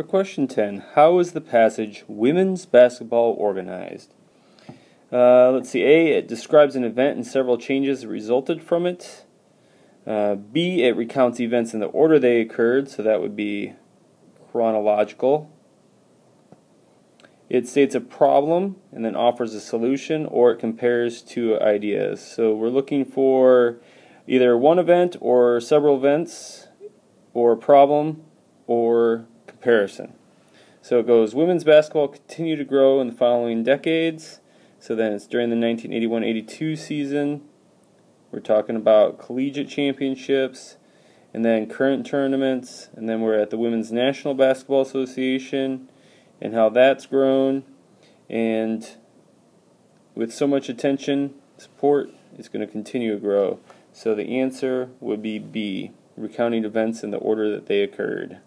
For question 10, how is the passage women's basketball organized? Uh, let's see. A. It describes an event and several changes resulted from it. Uh, B. It recounts events in the order they occurred, so that would be chronological. It states a problem and then offers a solution, or it compares two ideas. So we're looking for either one event or several events, or a problem, or comparison. So it goes women's basketball continued to grow in the following decades. So then it's during the 1981 82 season. We're talking about collegiate championships and then current tournaments. And then we're at the Women's National Basketball Association and how that's grown. And with so much attention, support, it's going to continue to grow. So the answer would be B, recounting events in the order that they occurred.